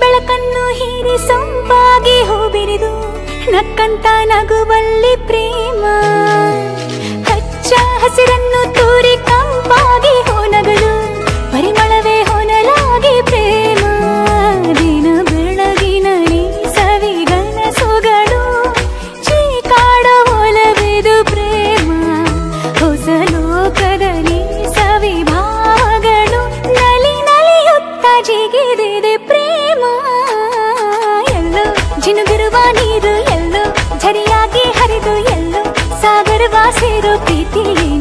ಬೆಳಕನ್ನು ಹೀರಿ ನಕ್ಕಂತ ನಗುವಲ್ಲಿ ಪ್ರೇಮ ಹಚ್ಚ ಹಸಿರನ್ನು ಸರ್ವಾಸಿರು ಪ್ರೀತಿಯೇ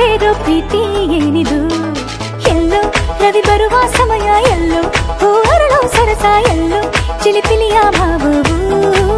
ಸೇರೋ ಪ್ರೀತಿ ಏನಿದು ಎಲ್ಲೋ ರವಿ ಬರುವ ಸಮಯ ಎಲ್ಲೋ ಹೂರಳೋ ಸರಸ ಎಲ್ಲೋ ಚಿಲಿಪಿಲಿಯ ಭಾವವು